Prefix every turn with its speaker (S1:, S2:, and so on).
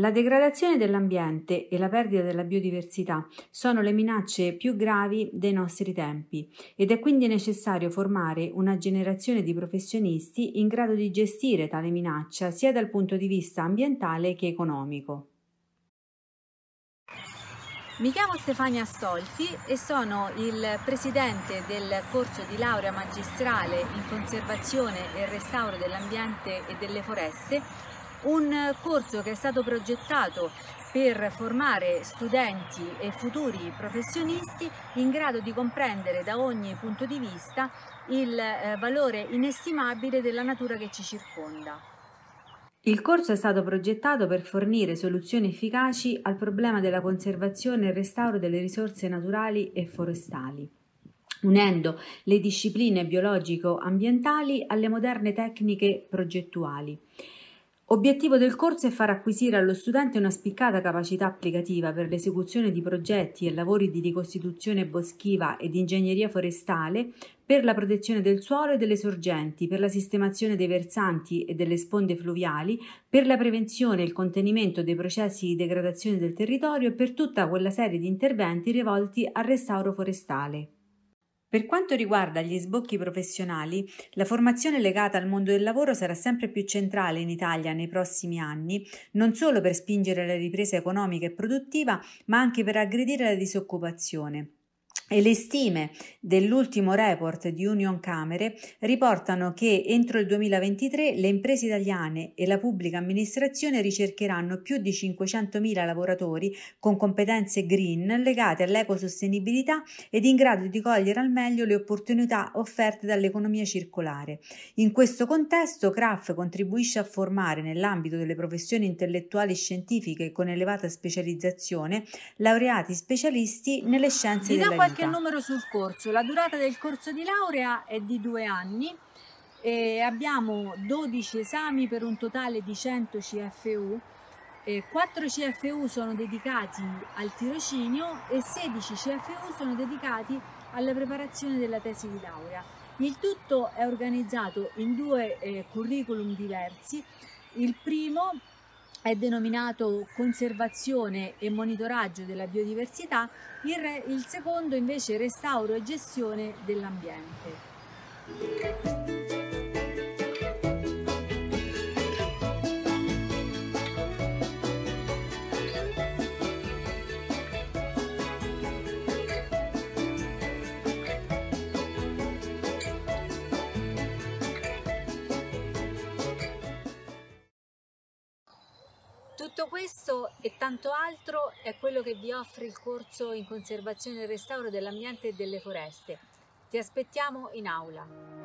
S1: La degradazione dell'ambiente e la perdita della biodiversità sono le minacce più gravi dei nostri tempi ed è quindi necessario formare una generazione di professionisti in grado di gestire tale minaccia sia dal punto di vista ambientale che economico.
S2: Mi chiamo Stefania Stolfi e sono il presidente del corso di laurea magistrale in conservazione e restauro dell'ambiente e delle foreste un corso che è stato progettato per formare studenti e futuri professionisti in grado di comprendere da ogni punto di vista il eh, valore inestimabile della natura che ci circonda.
S1: Il corso è stato progettato per fornire soluzioni efficaci al problema della conservazione e restauro delle risorse naturali e forestali, unendo le discipline biologico-ambientali alle moderne tecniche progettuali. Obiettivo del corso è far acquisire allo studente una spiccata capacità applicativa per l'esecuzione di progetti e lavori di ricostituzione boschiva ed ingegneria forestale per la protezione del suolo e delle sorgenti, per la sistemazione dei versanti e delle sponde fluviali, per la prevenzione e il contenimento dei processi di degradazione del territorio e per tutta quella serie di interventi rivolti al restauro forestale. Per quanto riguarda gli sbocchi professionali, la formazione legata al mondo del lavoro sarà sempre più centrale in Italia nei prossimi anni, non solo per spingere la ripresa economica e produttiva, ma anche per aggredire la disoccupazione. E le stime dell'ultimo report di Union Camere riportano che entro il 2023 le imprese italiane e la pubblica amministrazione ricercheranno più di 500.000 lavoratori con competenze green legate all'ecosostenibilità ed in grado di cogliere al meglio le opportunità offerte dall'economia circolare. In questo contesto CRAF contribuisce a formare nell'ambito delle professioni intellettuali scientifiche con elevata specializzazione laureati specialisti nelle scienze della
S2: qualche numero sul corso. La durata del corso di laurea è di due anni e abbiamo 12 esami per un totale di 100 CFU. E 4 CFU sono dedicati al tirocinio e 16 CFU sono dedicati alla preparazione della tesi di laurea. Il tutto è organizzato in due eh, curriculum diversi. Il primo è denominato conservazione e monitoraggio della biodiversità, il, re, il secondo invece restauro e gestione dell'ambiente. Tutto questo e tanto altro è quello che vi offre il corso in conservazione e restauro dell'ambiente e delle foreste. Ti aspettiamo in aula.